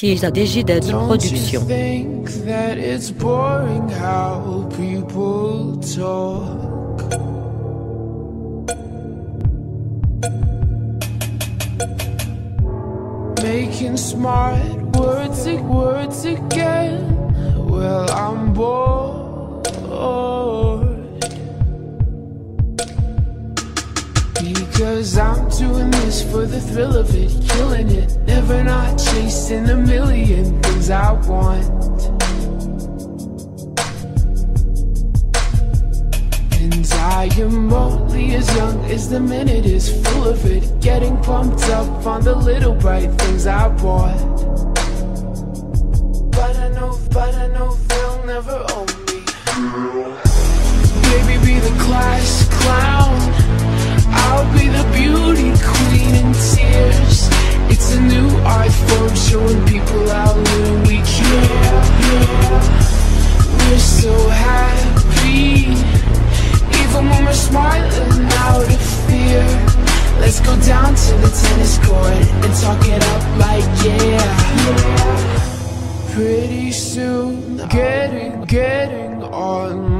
prestige da Digided Don't you Production. think that it's boring how people talk? Making smart words, words again. Well, I'm bored. Because I'm doing this for the thrill of it, killing it. Never not chasing a million things I want. And I am only as young as the minute is full of it. Getting pumped up on the little bright things I bought. Form showing people how little we care. We're so happy, even when we're smiling out of fear. Let's go down to the tennis court and talk it up like yeah. Pretty soon, getting, getting on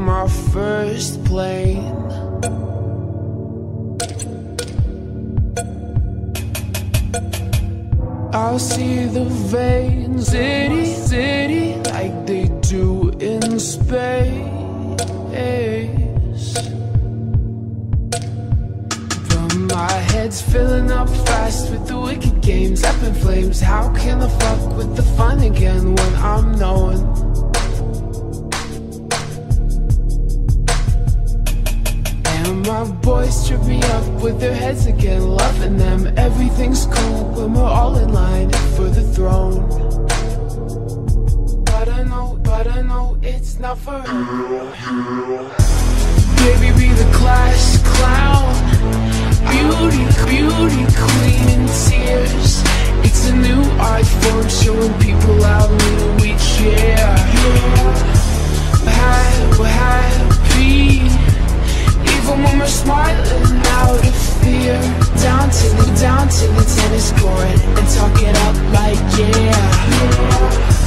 I'll see the veins city, city like they do in space. But my head's filling up fast with the wicked games up in flames. How can I fuck with the fun again when I'm knowing? My boys trip me up with their heads again, loving them. Everything's cool when we're all in line for the throne. But I know, but I know it's not forever. Baby, be the class clown. Beauty, beauty queen down to the tennis court And talk it up like yeah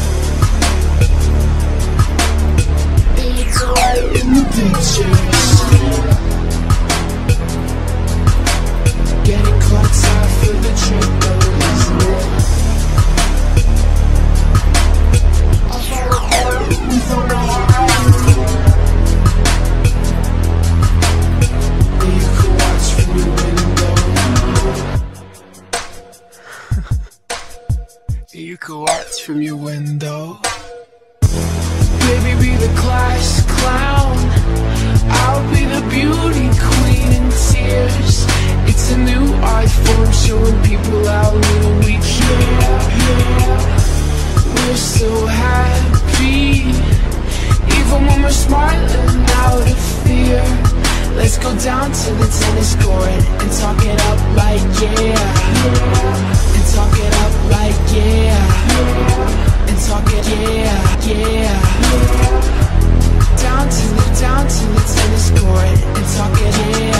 You can watch from your window. Baby, be the class clown. I'll be the beauty queen in tears. It's a new art form showing people how little we care. We're so happy. Even when we're smiling out of fear. Let's go down to tennis court and talk it in.